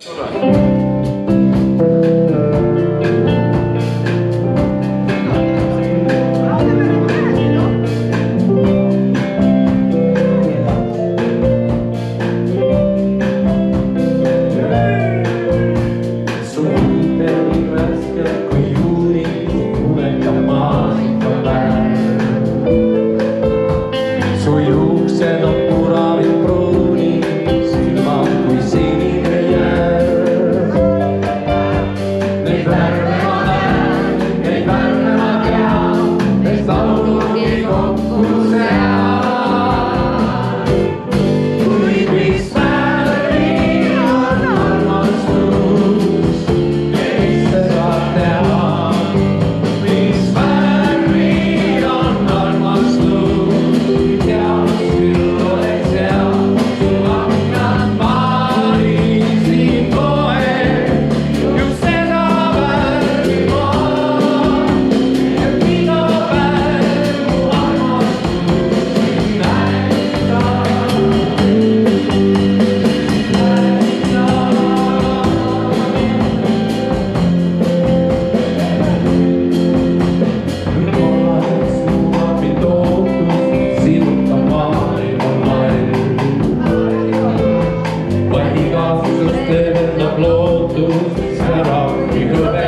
收了。you go back.